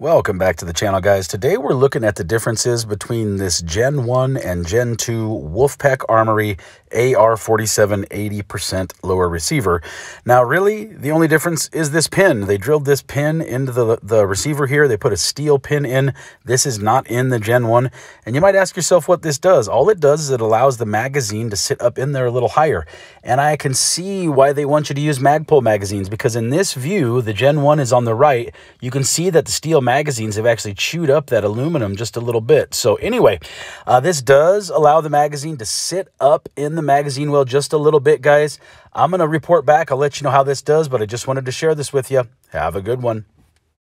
Welcome back to the channel, guys. Today we're looking at the differences between this Gen 1 and Gen 2 Wolfpack Armory AR-47 80% lower receiver. Now, really, the only difference is this pin. They drilled this pin into the, the receiver here. They put a steel pin in. This is not in the Gen 1. And you might ask yourself what this does. All it does is it allows the magazine to sit up in there a little higher. And I can see why they want you to use Magpul magazines because in this view, the Gen 1 is on the right. You can see that the steel magazines have actually chewed up that aluminum just a little bit. So anyway, uh, this does allow the magazine to sit up in the magazine well just a little bit, guys. I'm going to report back. I'll let you know how this does, but I just wanted to share this with you. Have a good one.